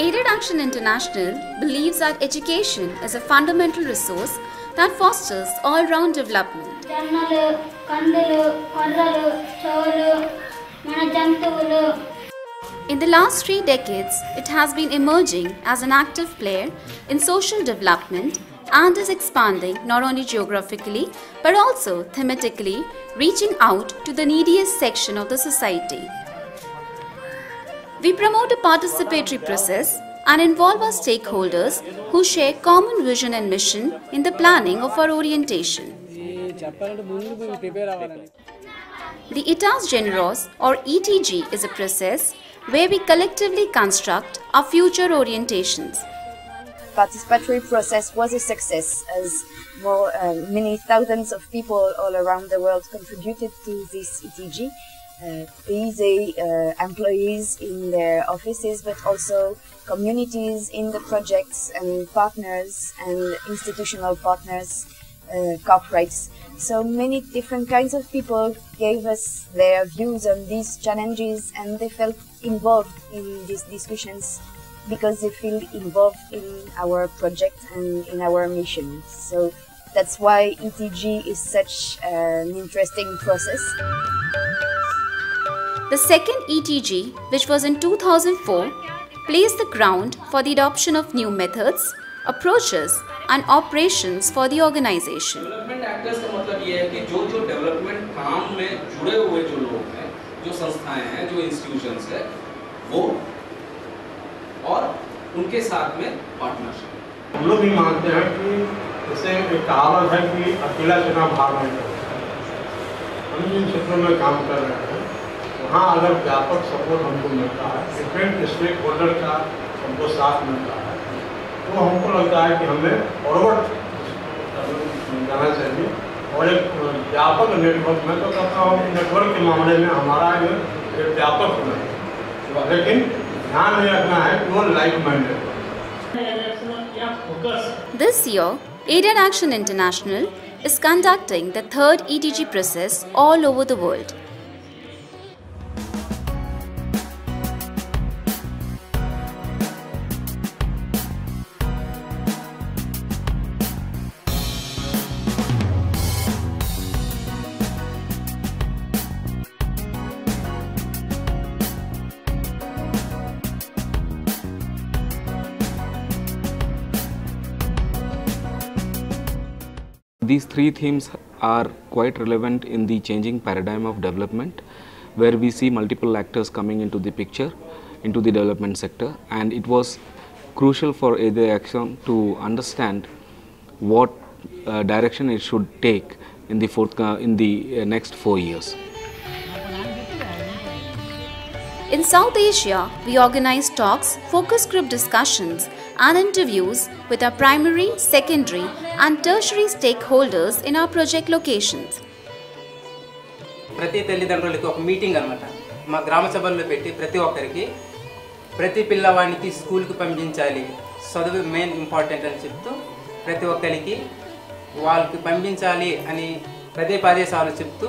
Aide et Action International believes that education is a fundamental resource that fosters all-round development. In the last three decades, it has been emerging as an active player in social development and is expanding not only geographically but also thematically, reaching out to the neediest section of the society. We promote a participatory process and involve our stakeholders who share common vision and mission in the planning of our orientation. The Etats Généraux or ETG is a process where we collectively construct our future orientations. Participatory process was a success as more uh, many thousands of people all around the world contributed to this ETG uh, be uh, employees in their offices, but also communities in the projects and partners and institutional partners, uh, corporates. So many different kinds of people gave us their views on these challenges and they felt involved in these discussions because they feel involved in our project and in our mission. So that's why ETG is such an interesting process. The second ETG, which was in 2004, placed the ground for the adoption of new methods, approaches, and operations for the organization. Development actors का मतलब ये है कि जो जो development काम में जुड़े हुए जो लोग हैं जो संस्थाएँ हैं जो इंस्टीट्यूशंस है वो और उनके साथ में पार्टनरशिप हम लोग भी मानते हैं कि जैसे एक कहावत है कि अकेला चुनाव भाग नहीं हम जिन क्षेत्रों में काम कर रहे हैं। वहाँ अगर व्यापक सपोर्ट हमको मिलता है डिफरेंट स्टेक होल्डर का हमको साथ मिलता है तो हमको लगता है कि हमें फॉरवर्ड जाना चाहिए। और एक व्यापक नेटवर्क में तो कहता हूँ नेटवर्क के मामले में हमारा ये एक व्यापक होना है लेकिन ध्यान में रखना है कि वो like minded This year, Aided Action International is conducting the third ETG process all over the world. These three themes are quite relevant in the changing paradigm of development, where we see multiple actors coming into the picture, into the development sector, and it was crucial for Aide et Action to understand what uh, direction it should take in the fourth, uh, in the uh, next four years. In South Asia, we organize talks, focus group discussions, and interviews with our primary, secondary, and tertiary stakeholders in our project locations. ప్రతి తల్లిదండ్రులకి ఒక meeting అనమాట మా గ్రామ సభల్లో పెట్టి ప్రతి ఒక్కరికి ప్రతి పిల్లవాడికి స్కూల్కి పంపించాలి చదువు మెయిన్ ఇంపార్టెంట్ అని చెప్తూ ప్రతి ఒక్కరికి వాళ్ళకి పంపించాలి అని పదే పదే సార్లు చెప్తూ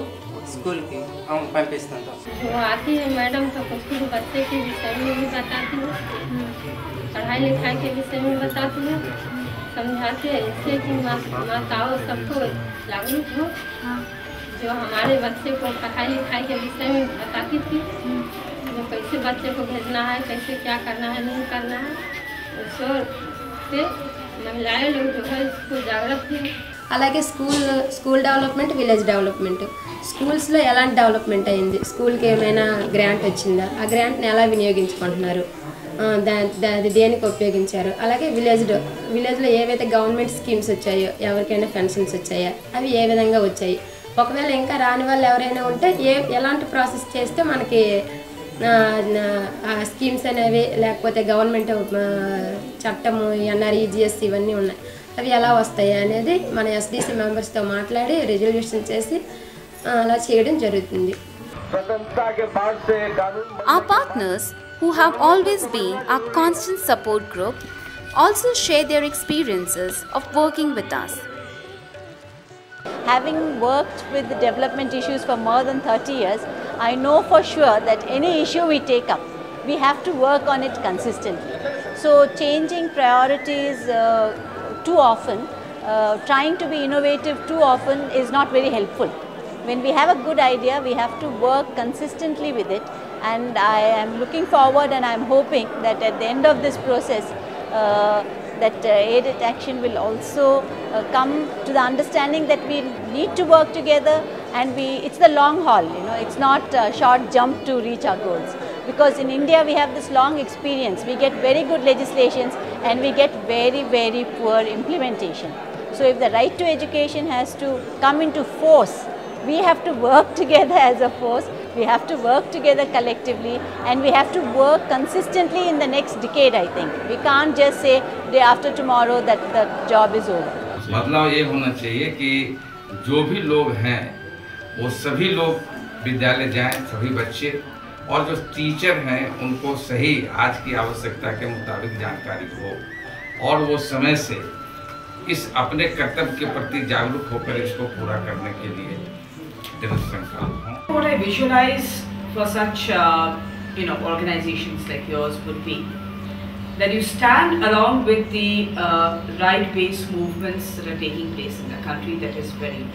स्कूल की। हम पंपिस्तान तो वो आती है मैडम तो कुछ बच्चे के विषय में भी बताती है। पढ़ाई लिखाई के विषय में बताती है। समझाते हैं इससे कि माताओं सबको जागरूक हो। जो हमारे बच्चे को पढ़ाई लिखाई के विषय में बताती थी जो कैसे बच्चे को भेजना है, कैसे क्या करना है, नहीं करना है उससे महिलाएँ लोग जो है इसको जागरूक थी అలాగే school school development village development. స్కూల్స్లో ఎలాంటి డెవలప్మెంట్ అయింది? స్కూల్కి ఏమైనా గ్రాంట్ వచ్చిందా? ఆ గ్రాంట్ని ఎలా వినియోగించుకుంటున్నారు? దాని అది దేనికి ఉపయోగించారు? అలాగే విలేజ్ విలేజ్లో ఏవైతే గవర్నమెంట్ స్కీమ్స్ వచ్చాయో ఎవరికైనా పెన్షన్స్ వచ్చాయా? అవి ఏ విధంగా వచ్చాయి? ఒకవేళ ఇంకా రాని వాళ్ళు ఎవరైనా ఉంటే ఏ ఎలాంటి ప్రాసెస్ చేస్తే మనకి స్కీమ్స్ అనేవి లేకపోతే గవర్నమెంట్ చట్టము ఎన్ఆర్ఈజిఎస్ ఇవన్నీ ఉన్నాయి. అవి ఎలా వస్తాయి అనేది మన ఎస్డిసి మెంబర్స్తో మాట్లాడి రిజల్యూషన్ చేసి ఆ, అలా చేయడం జరుగుతుంది Our partners, who have always been our constant support group, also share their experiences of working with us. Having worked with the development issues for more than 30 years, I know for sure that any issue we take up, we have to work on it consistently. So changing priorities uh, too often, uh, trying to be innovative too often is not very helpful. When we have a good idea, we have to work consistently with it and I am looking forward and I am hoping that at the end of this process, uh, that uh, Aide et Action will also uh, come to the understanding that we need to work together and we it's the long haul you know it's not a short jump to reach our goals because in India we have this long experience we get very good legislations and we get very very poor implementation so if the right to education has to come into force we have to work together as a force we have to work together collectively and we have to work consistently in the next decade I think. We can't just say day after tomorrow that the job is over. बदलाव ये होना चाहिए कि जो भी लोग हैं वो सभी लोग विद्यालय जाएं सभी बच्चे और जो टीचर हैं उनको सही आज की आवश्यकता के मुताबिक जानकारी हो और वो समय से इस अपने कर्तव्य के प्रति जागरूक होकर इसको पूरा करने के लिए दृढ़ What I visualize for such, uh, you know, organizations like yours would be that you stand along with the uh, right-based movements that are taking place in the country that is very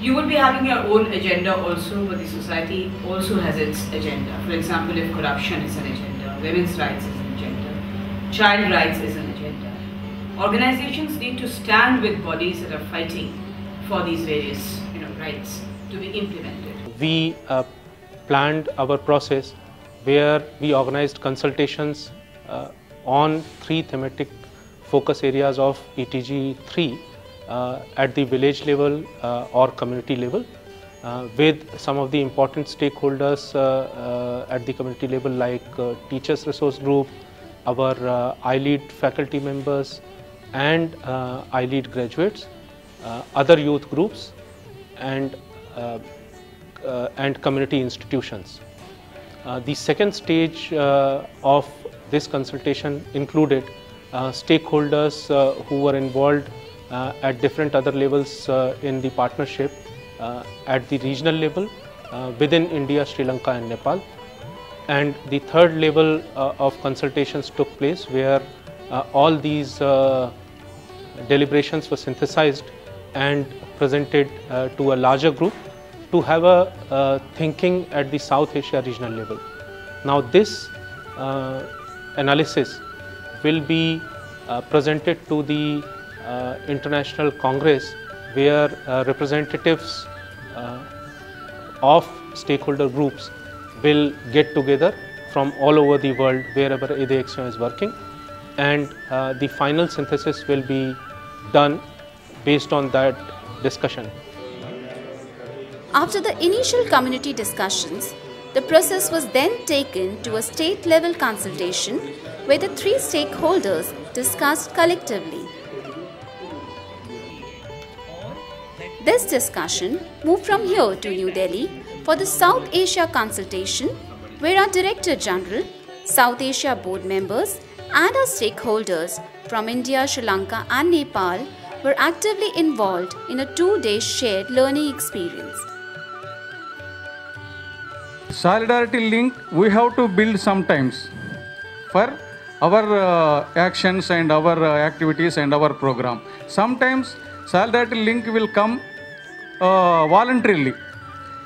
you would be having your own agenda also, but the society also has its agenda. For example, if corruption is an agenda, women's rights is an agenda, child rights is an agenda. Organizations need to stand with bodies that are fighting for these various you know, rights to be implemented. We uh, planned our process where we organized consultations uh, on three thematic focus areas of ETG 3 uh, at the village level uh, or community level uh, with some of the important stakeholders uh, uh, at the community level like uh, teachers resource group, our uh, iLead faculty members and uh, iLead graduates, uh, other youth groups and, uh, uh, and community institutions. Uh, the second stage uh, of this consultation included uh, stakeholders uh, who were involved uh, at different other levels uh, in the partnership uh, at the regional level uh, within India, Sri Lanka and Nepal. And the third level uh, of consultations took place where uh, all these uh, deliberations were synthesized and presented uh, to a larger group to have a uh, thinking at the South Asia regional level. Now this uh, analysis will be uh, presented to the uh, International Congress where uh, representatives uh, of stakeholder groups will get together from all over the world wherever ADXO is working and uh, the final synthesis will be done based on that discussion. After the initial community discussions, the process was then taken to a state level consultation where the three stakeholders discussed collectively. This discussion moved from here to New Delhi for the South Asia consultation where our Director General, South Asia board members and our stakeholders from India, Sri Lanka and Nepal were actively involved in a two-day shared learning experience. solidarity link we have to build sometimes for our uh, actions and our uh, activities and our program sometimes solidarity link will come voluntarily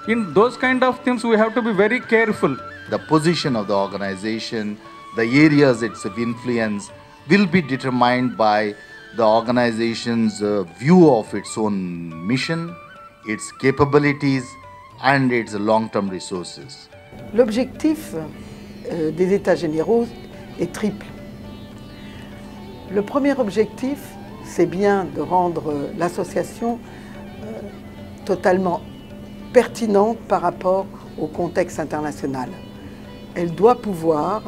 in those kind of things we have to be very careful the position of the organization the areas its of influence will be determined by the organization's uh, view of its own mission its capabilities and its long-term resources. L'objectif euh, des États généraux est triple. Le premier objectif, c'est bien de rendre l'association euh, totalement pertinente par rapport au contexte international. Elle doit pouvoir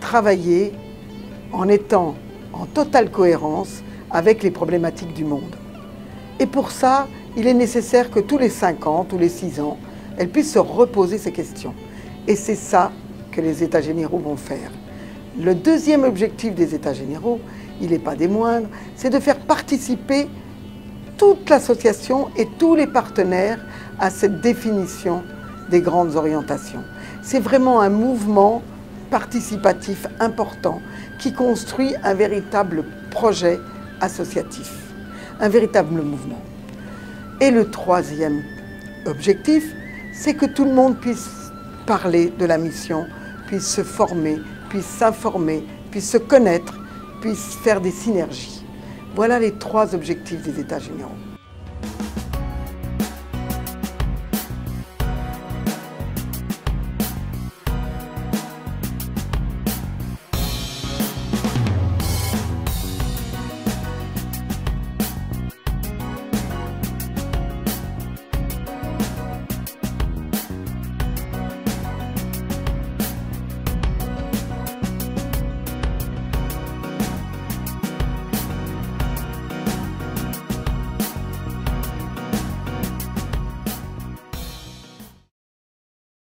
travailler en étant en totale cohérence avec les problématiques du monde. Et pour ça, il est nécessaire que tous les 5 ans, tous les 6 ans, elle puisse se reposer ces questions. Et c'est ça que les États généraux vont faire. Le deuxième objectif des États généraux, il n'est pas des moindres, c'est de faire participer toute l'association et tous les partenaires à cette définition des grandes orientations. C'est vraiment un mouvement participatif important qui construit un véritable projet associatif, un véritable mouvement. Et le troisième objectif, c'est que tout le monde puisse parler de la mission, puisse se former, puisse s'informer, puisse se connaître, puisse faire des synergies. Voilà les trois objectifs des États généraux.